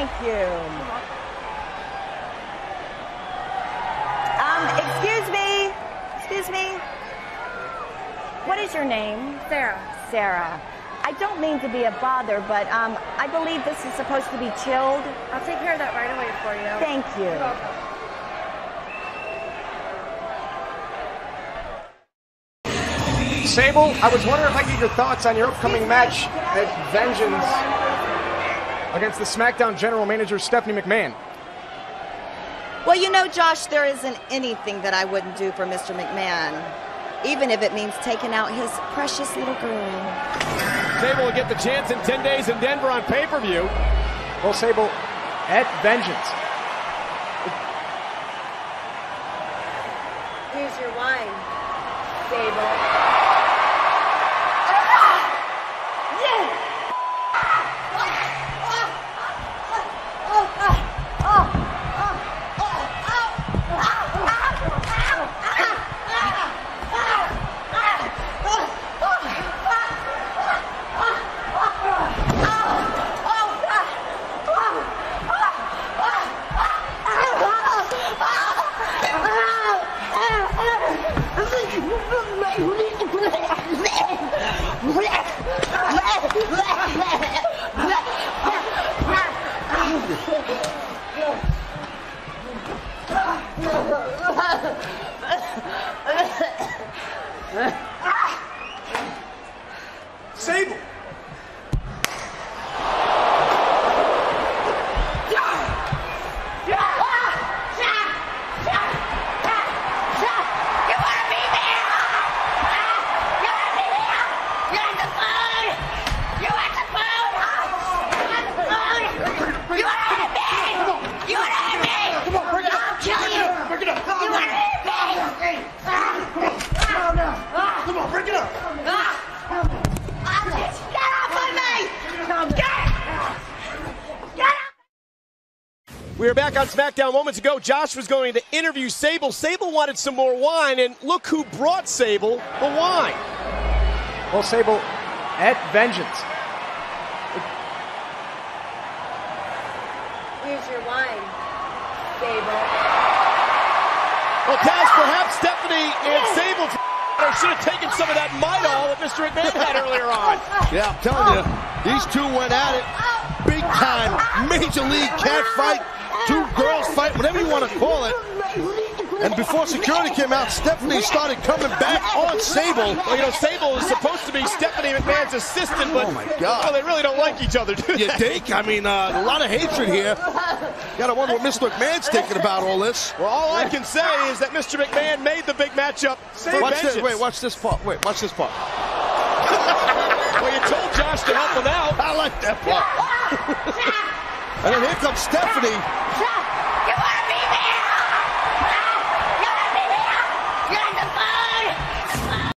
Thank you. Um, excuse me. Excuse me. What is your name? Sarah. Sarah. I don't mean to be a bother, but um, I believe this is supposed to be chilled. I'll take care of that right away for you. Thank you. You're welcome. Sable, I was wondering if I could get your thoughts on your upcoming match at Vengeance against the SmackDown General Manager Stephanie McMahon. Well, you know, Josh, there isn't anything that I wouldn't do for Mr. McMahon, even if it means taking out his precious little girl. Sable will get the chance in 10 days in Denver on pay-per-view. Well, Sable, at Vengeance, Here's your wine, Sable. Sable. We were back on SmackDown moments ago. Josh was going to interview Sable. Sable wanted some more wine, and look who brought Sable the wine. Well, Sable, at Vengeance, Here's your wine, Sable. Well, Taz, perhaps Stephanie and Sable should have taken some of that Midol that Mr. McMahon had earlier on. Yeah, I'm telling you, these two went at it big time, major league cat fight, two girls fight, whatever you want to call it. And before security came out, Stephanie started coming back on Sable. Well, you know, Sable is supposed to be Stephanie McMahon's assistant, but Oh, my God. well, they really don't like each other, do You they? think? I mean, uh, a lot of hatred here. Gotta wonder what Mr. McMahon's thinking about all this. Well, all I can say is that Mr. McMahon made the big matchup for Watch this. Wait, watch this part. Wait, watch this part. Well, you told Josh to help him out. I like that part. And then here comes Stephanie.